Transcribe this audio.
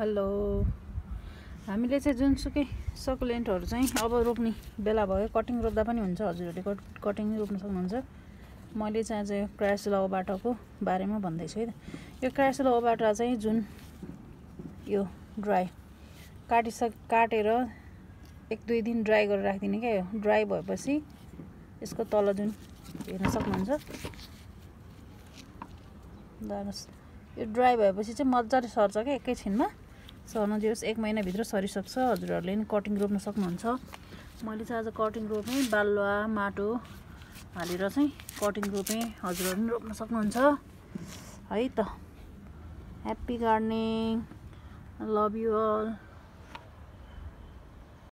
Hello. हामीले चाहिँ जुनसुकै सकुलेन्टहरू चाहिँ अब रोप्ने बेला भयो कटिङ रोप्दा पनि हुन्छ हजुरहरूले कट कटिङ रोप्न सक्नुहुन्छ। मैले चाहिँ आज क्रासिलो ओबाटोको बारेमा भन्दैछु है त। यो क्रासिलो ओबाटो चाहिँ जुन यो ड्राई काटिसक काटेर एक दुई दिन ड्राई गरेर राखिदिने क्या यो। ड्राई भएपछि यसको तल जुन हेर्न सक्नुहुन्छ। यो ड्राई भएपछि चाहिँ मजाले सर्छ क्या एकैछिनमा। सर्न दियोस् एक महिनाभित्र सरिसक्छ हजुरहरूले पनि कटिङ रोप्न सक्नुहुन्छ। मैले चाहिँ आज कटिङ रोपेँ बालुवा माटो हालेर चाहिँ कटिङ रोपेँ हजुरहरू पनि रोप्न सक्नुहुन्छ। है त। Happy gardening love you all